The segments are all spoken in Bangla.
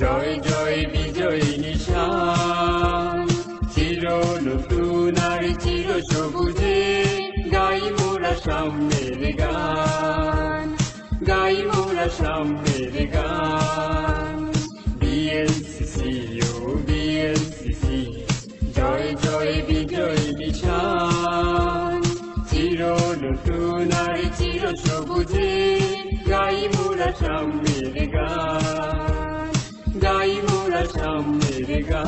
জয় জয়, বিজয় নিশা চির নতুন নারী চির সবুজে গাই মোরা সামনের গান। গাই মোরা সামনের গান। বিএলসিসি ও বিএলসিসি জয় জয়, বিজয় নিশান। চির নতুন নারী চির সবুজে গাই মোরা সামনের গান। भाषा मेरे गा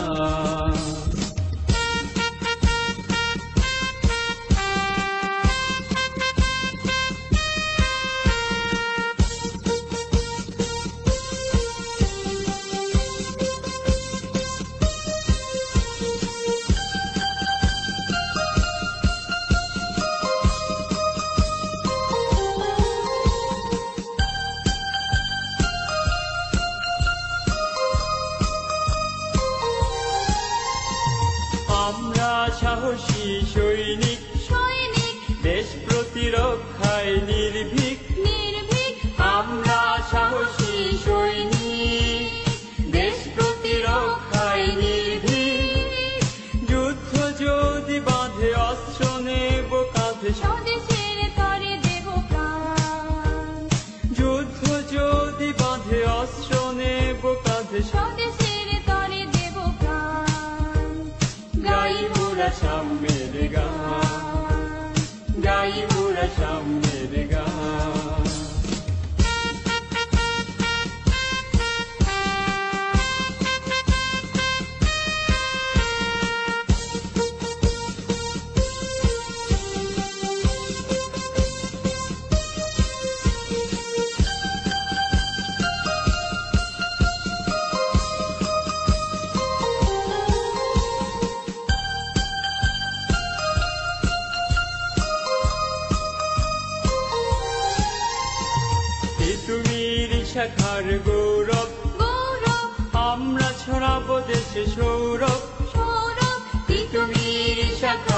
Gaimura Shambhidi Gaimura Shambhidi শেখার গৌরব। গৌরব। আমরা ছড়াবো দেশে সৌরভ। সৌরভ শাখা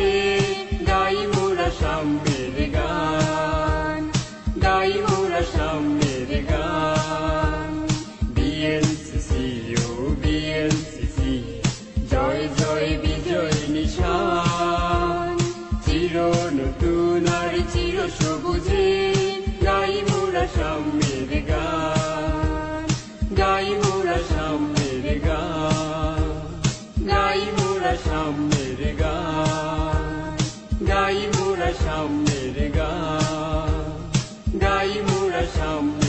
মোরা সামনের গান গাই মোরা সামনের গান গাই মোরা সামনে